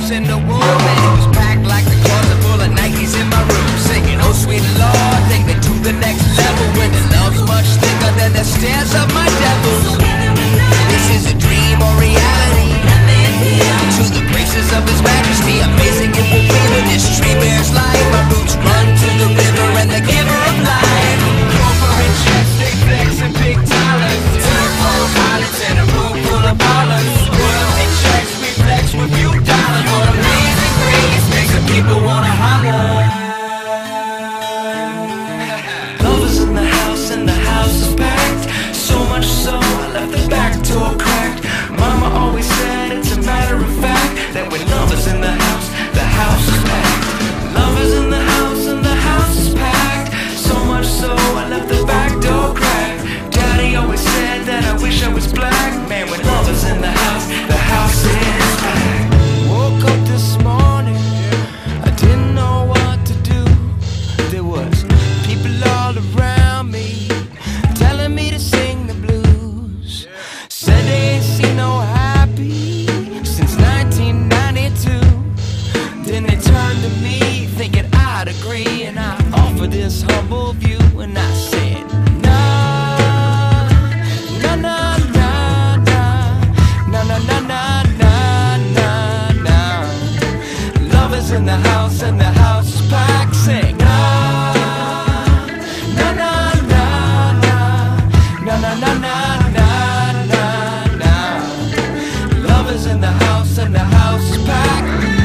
troops in the womb And it was packed like the closet full of Nikes in my room. Singing, oh sweet Lord, take me to the next level. When the love's much thicker than the stairs of my in the house and the house is packed.